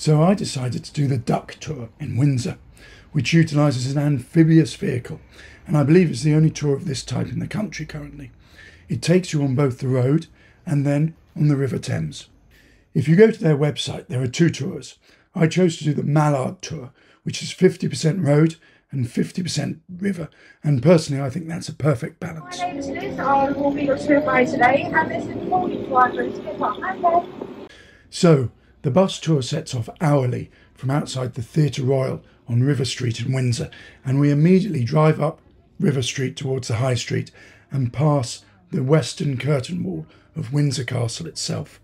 So I decided to do the Duck Tour in Windsor, which utilises an amphibious vehicle, and I believe it's the only tour of this type in the country currently. It takes you on both the road and then on the River Thames. If you go to their website, there are two tours. I chose to do the Mallard Tour, which is 50% road and 50% river, and personally, I think that's a perfect balance. My name is Liz. I will be your tour guide today, and this is morning drivers pick up and then. So, the bus tour sets off hourly from outside the Theatre Royal on River Street in Windsor, and we immediately drive up River Street towards the High Street and pass the western curtain wall of Windsor Castle itself.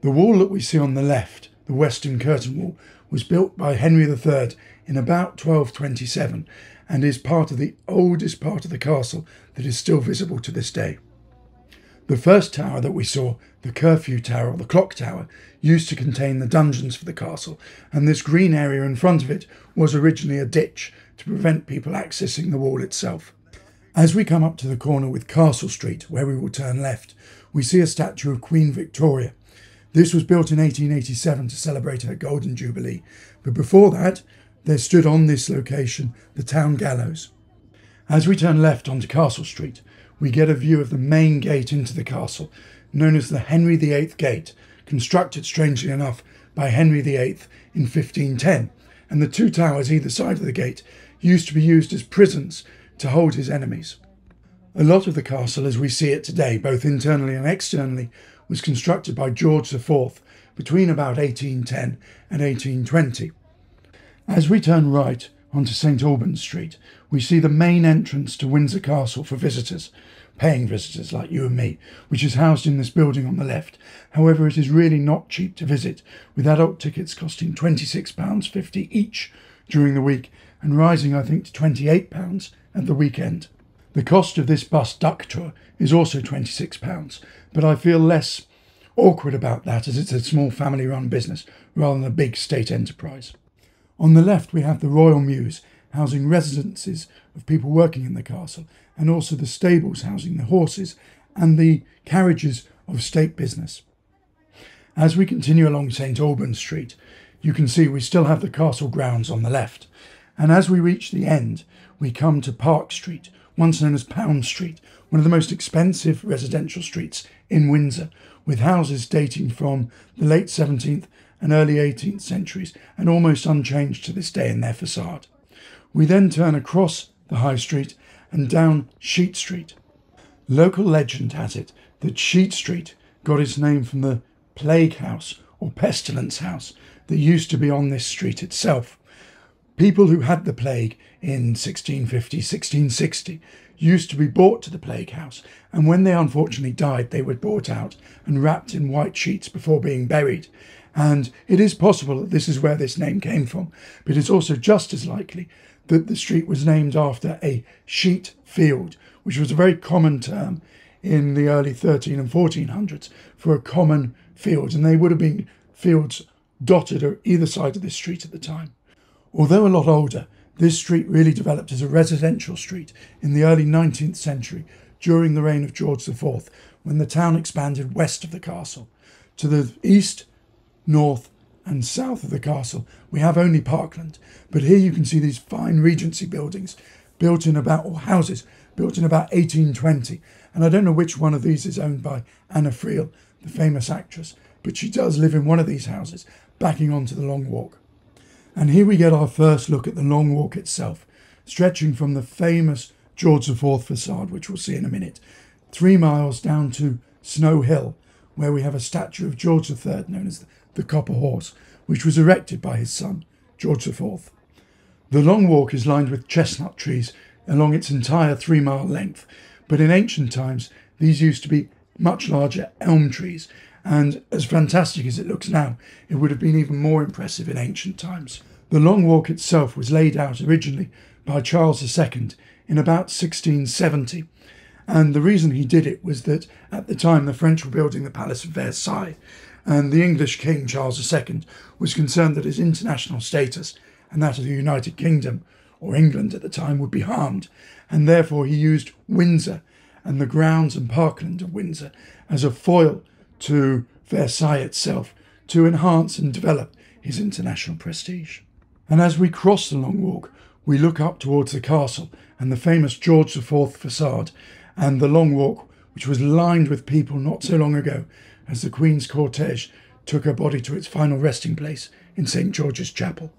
The wall that we see on the left, the western curtain wall, was built by Henry III in about 1227 and is part of the oldest part of the castle that is still visible to this day. The first tower that we saw, the Curfew Tower or the Clock Tower, used to contain the dungeons for the castle, and this green area in front of it was originally a ditch to prevent people accessing the wall itself. As we come up to the corner with Castle Street, where we will turn left, we see a statue of Queen Victoria. This was built in 1887 to celebrate her Golden Jubilee, but before that, there stood on this location the town gallows. As we turn left onto Castle Street, we get a view of the main gate into the castle, known as the Henry VIII Gate, constructed strangely enough by Henry VIII in 1510, and the two towers either side of the gate used to be used as prisons to hold his enemies. A lot of the castle as we see it today, both internally and externally, was constructed by George IV between about 1810 and 1820. As we turn right onto St Albans Street, we see the main entrance to Windsor Castle for visitors, paying visitors like you and me, which is housed in this building on the left. However, it is really not cheap to visit, with adult tickets costing £26.50 each during the week and rising, I think, to £28 at the weekend. The cost of this bus duck tour is also £26, but I feel less awkward about that as it's a small family run business rather than a big state enterprise. On the left, we have the Royal Mews, housing residences of people working in the castle, and also the stables housing the horses and the carriages of state business. As we continue along St Albans Street, you can see we still have the castle grounds on the left, and as we reach the end, we come to Park Street, once known as Pound Street, one of the most expensive residential streets in Windsor, with houses dating from the late 17th and early 18th centuries and almost unchanged to this day in their facade. We then turn across the High Street and down Sheet Street. Local legend has it that Sheet Street got its name from the plague house or pestilence house that used to be on this street itself. People who had the plague in 1650, 1660 used to be brought to the plague house, and when they unfortunately died, they were brought out and wrapped in white sheets before being buried. And it is possible that this is where this name came from, but it's also just as likely that the street was named after a sheet field, which was a very common term in the early 13 and 1400s for a common field, and they would have been fields dotted on either side of this street at the time. Although a lot older, this street really developed as a residential street in the early 19th century during the reign of George IV, when the town expanded west of the castle. To the east, north, and south of the castle, we have only parkland, but here you can see these fine Regency buildings built in about, or houses built in about 1820. And I don't know which one of these is owned by Anna Friel, the famous actress, but she does live in one of these houses, backing onto the long walk. And here we get our first look at the Long Walk itself, stretching from the famous George IV facade, which we'll see in a minute, three miles down to Snow Hill, where we have a statue of George III known as the Copper Horse, which was erected by his son, George IV. The Long Walk is lined with chestnut trees along its entire three mile length, but in ancient times these used to be much larger elm trees and as fantastic as it looks now, it would have been even more impressive in ancient times. The Long Walk itself was laid out originally by Charles II in about 1670, and the reason he did it was that at the time the French were building the Palace of Versailles, and the English King Charles II was concerned that his international status and that of the United Kingdom, or England at the time, would be harmed, and therefore he used Windsor and the grounds and parkland of Windsor as a foil to Versailles itself to enhance and develop his international prestige. And as we cross the Long Walk, we look up towards the castle and the famous George IV facade and the Long Walk, which was lined with people not so long ago as the Queen's cortege took her body to its final resting place in St George's Chapel.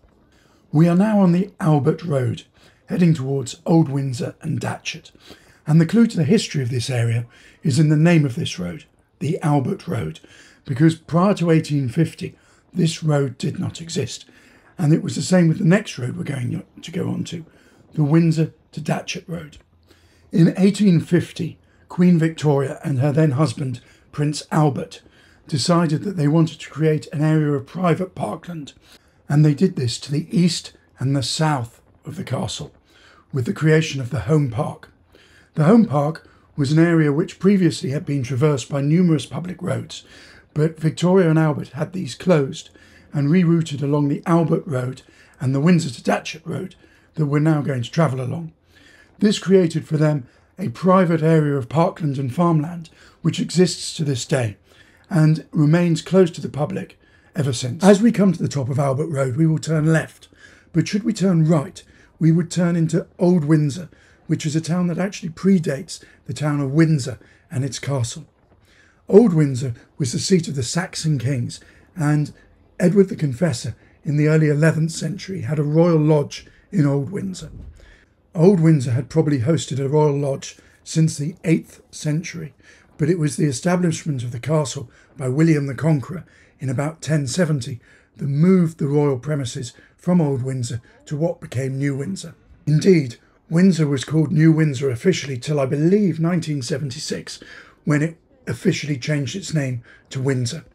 We are now on the Albert Road, heading towards Old Windsor and Datchet. And the clue to the history of this area is in the name of this road, the Albert Road, because prior to 1850, this road did not exist. And it was the same with the next road we're going to go on to, the Windsor to Datchet Road. In 1850, Queen Victoria and her then husband, Prince Albert, decided that they wanted to create an area of private parkland, and they did this to the east and the south of the castle with the creation of the Home Park. The Home Park was an area which previously had been traversed by numerous public roads, but Victoria and Albert had these closed and rerouted along the Albert Road and the Windsor to Datchet Road that we're now going to travel along. This created for them a private area of parkland and farmland which exists to this day and remains closed to the public ever since. As we come to the top of Albert Road, we will turn left, but should we turn right, we would turn into Old Windsor, which is a town that actually predates the town of Windsor and its castle. Old Windsor was the seat of the Saxon kings, and Edward the Confessor in the early 11th century had a royal lodge in Old Windsor. Old Windsor had probably hosted a royal lodge since the 8th century, but it was the establishment of the castle by William the Conqueror in about 1070 that moved the royal premises from Old Windsor to what became New Windsor. Indeed, Windsor was called New Windsor officially till I believe 1976, when it officially changed its name to Windsor.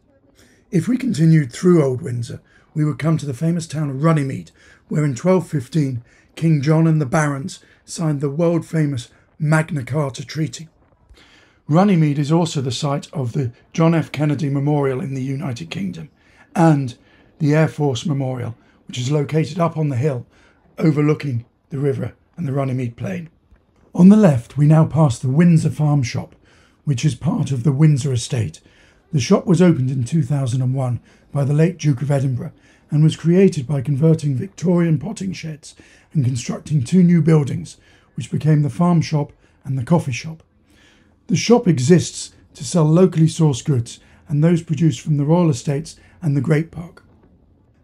If we continued through Old Windsor, we would come to the famous town of Runnymede, where in 1215 King John and the barons signed the world famous Magna Carta Treaty. Runnymede is also the site of the John F. Kennedy Memorial in the United Kingdom and the Air Force Memorial, which is located up on the hill overlooking the river and the Runnymede Plain. On the left, we now pass the Windsor Farm Shop, which is part of the Windsor Estate. The shop was opened in 2001 by the late Duke of Edinburgh and was created by converting Victorian potting sheds and constructing two new buildings, which became the farm shop and the coffee shop. The shop exists to sell locally sourced goods and those produced from the royal estates and the Great Park.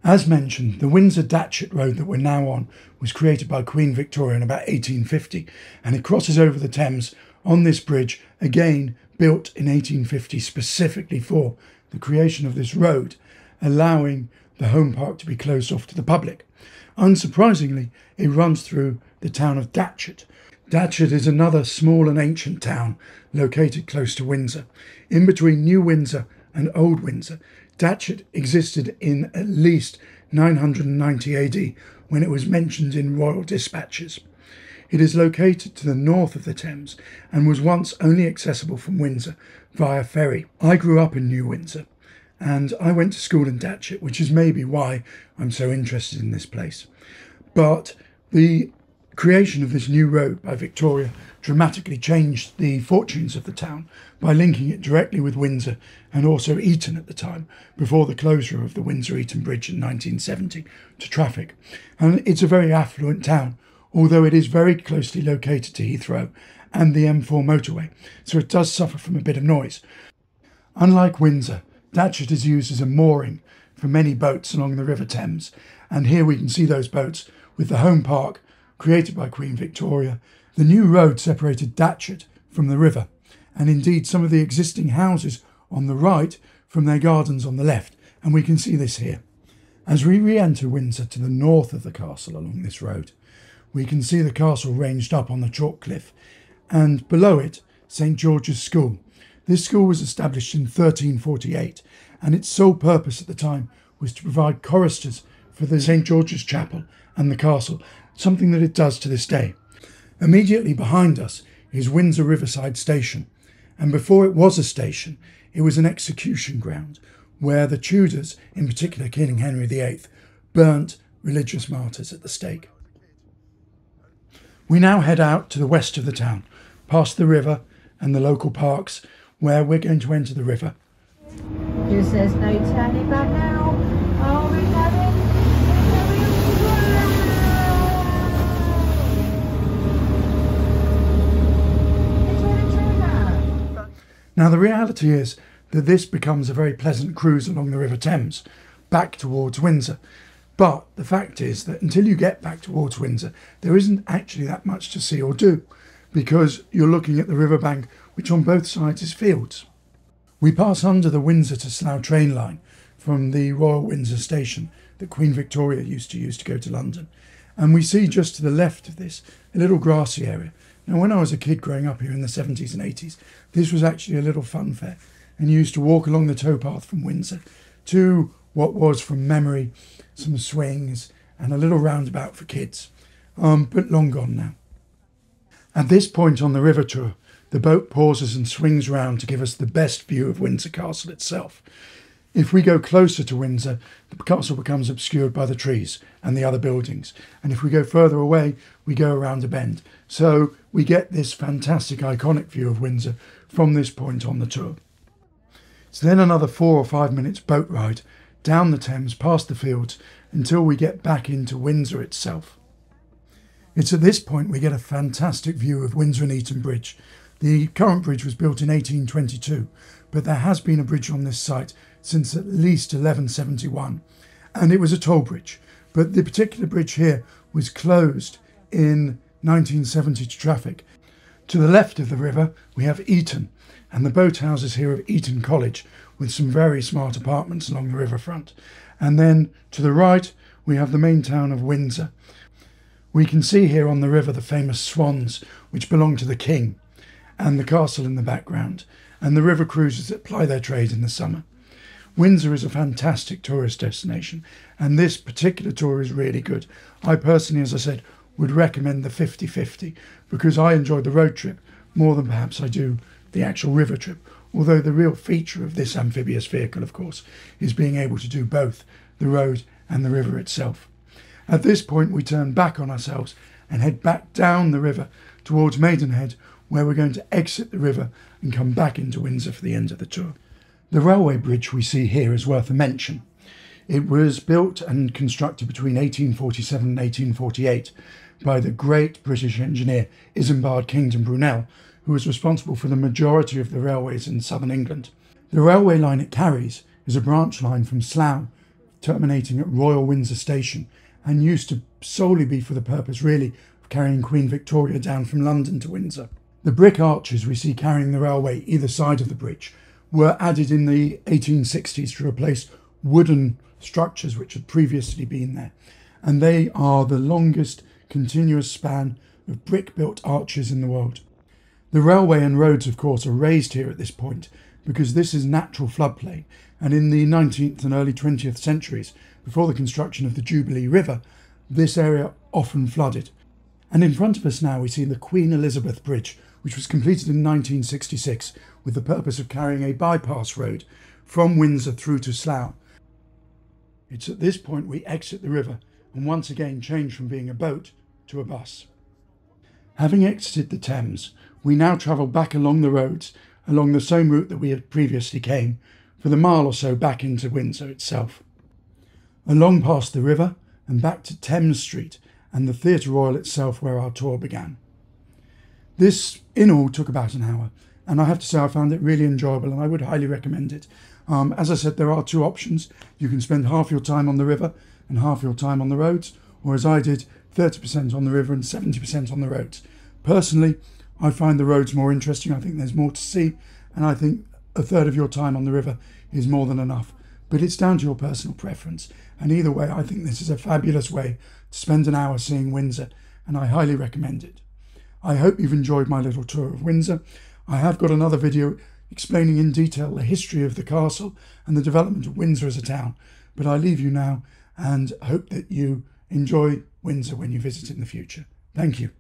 As mentioned, the Windsor Datchet Road that we're now on was created by Queen Victoria in about 1850 and it crosses over the Thames on this bridge, again built in 1850 specifically for the creation of this road, allowing the home park to be closed off to the public. Unsurprisingly, it runs through the town of Datchet, Datchet is another small and ancient town located close to Windsor. In between New Windsor and Old Windsor, Datchet existed in at least 990 AD when it was mentioned in royal dispatches. It is located to the north of the Thames and was once only accessible from Windsor via ferry. I grew up in New Windsor and I went to school in Datchet, which is maybe why I'm so interested in this place. But the creation of this new road by Victoria dramatically changed the fortunes of the town by linking it directly with Windsor and also Eton at the time, before the closure of the Windsor Eton Bridge in 1970 to traffic. And it's a very affluent town, although it is very closely located to Heathrow and the M4 motorway, so it does suffer from a bit of noise. Unlike Windsor, Datchet is used as a mooring for many boats along the River Thames, and here we can see those boats with the home park created by Queen Victoria, the new road separated Datchet from the river, and indeed some of the existing houses on the right from their gardens on the left, and we can see this here. As we re enter Windsor to the north of the castle along this road, we can see the castle ranged up on the chalk cliff, and below it, St George's School. This school was established in 1348, and its sole purpose at the time was to provide choristers for the St George's Chapel and the castle, something that it does to this day. Immediately behind us is Windsor Riverside Station, and before it was a station, it was an execution ground where the Tudors, in particular King Henry VIII, burnt religious martyrs at the stake. We now head out to the west of the town, past the river and the local parks, where we're going to enter the river. No turning back now. Now, the reality is that this becomes a very pleasant cruise along the River Thames back towards Windsor. But the fact is that until you get back towards Windsor, there isn't actually that much to see or do because you're looking at the riverbank which on both sides is fields. We pass under the Windsor to Slough train line from the Royal Windsor station that Queen Victoria used to use to go to London. And we see just to the left of this a little grassy area. Now, when I was a kid growing up here in the 70s and 80s, this was actually a little fun fair and you used to walk along the towpath from Windsor to what was from memory some swings and a little roundabout for kids, um, but long gone now. At this point on the river tour, the boat pauses and swings round to give us the best view of Windsor Castle itself. If we go closer to Windsor, the castle becomes obscured by the trees and the other buildings. And if we go further away, we go around a bend. So we get this fantastic iconic view of Windsor from this point on the tour. It's then another four or five minutes boat ride down the Thames past the fields until we get back into Windsor itself. It's at this point we get a fantastic view of Windsor and Eton Bridge. The current bridge was built in 1822, but there has been a bridge on this site since at least 1171, and it was a toll bridge. But the particular bridge here was closed in 1970 to traffic. To the left of the river, we have Eton, and the boathouses here of Eton College, with some very smart apartments along the riverfront. And then to the right, we have the main town of Windsor. We can see here on the river the famous swans, which belong to the king, and the castle in the background, and the river cruisers that ply their trade in the summer. Windsor is a fantastic tourist destination, and this particular tour is really good. I personally, as I said, would recommend the 50 50 because I enjoyed the road trip more than perhaps I do the actual river trip. Although the real feature of this amphibious vehicle, of course, is being able to do both the road and the river itself. At this point, we turn back on ourselves and head back down the river towards Maidenhead, where we're going to exit the river and come back into Windsor for the end of the tour. The railway bridge we see here is worth a mention. It was built and constructed between 1847 and 1848 by the great British engineer Isambard Kingdom Brunel, who was responsible for the majority of the railways in southern England. The railway line it carries is a branch line from Slough, terminating at Royal Windsor Station, and used to solely be for the purpose, really, of carrying Queen Victoria down from London to Windsor. The brick arches we see carrying the railway either side of the bridge were added in the 1860s to replace wooden structures which had previously been there, and they are the longest continuous span of brick built arches in the world. The railway and roads, of course, are raised here at this point because this is natural floodplain, and in the 19th and early 20th centuries, before the construction of the Jubilee River, this area often flooded. And in front of us now we see the Queen Elizabeth Bridge, which was completed in 1966 with the purpose of carrying a bypass road from Windsor through to Slough. It's at this point we exit the river and once again change from being a boat to a bus. Having exited the Thames, we now travel back along the roads along the same route that we had previously came for the mile or so back into Windsor itself. Along past the river and back to Thames Street and the Theatre Royal itself where our tour began. This in all took about an hour and I have to say I found it really enjoyable and I would highly recommend it. Um, as I said, there are two options. You can spend half your time on the river and half your time on the roads, or as I did, 30% on the river and 70% on the roads. Personally, I find the roads more interesting. I think there's more to see, and I think a third of your time on the river is more than enough. But it's down to your personal preference. And either way, I think this is a fabulous way to spend an hour seeing Windsor, and I highly recommend it. I hope you've enjoyed my little tour of Windsor. I have got another video explaining in detail the history of the castle and the development of Windsor as a town, but I leave you now and hope that you enjoy Windsor when you visit in the future. Thank you.